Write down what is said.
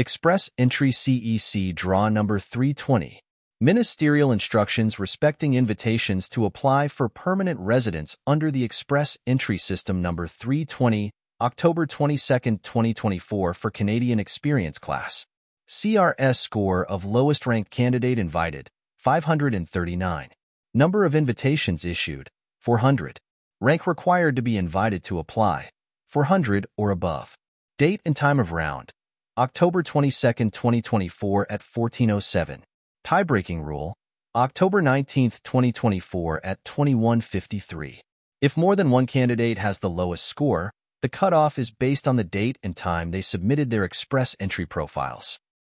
Express Entry CEC Draw Number 320. Ministerial instructions respecting invitations to apply for permanent residence under the Express Entry System Number 320, October 22, 2024 for Canadian Experience Class. CRS score of lowest ranked candidate invited, 539. Number of invitations issued, 400. Rank required to be invited to apply, 400 or above. Date and time of round, October 22, 2024 at 1407. Tie-breaking rule, October 19, 2024 at 2153. If more than one candidate has the lowest score, the cutoff is based on the date and time they submitted their express entry profiles.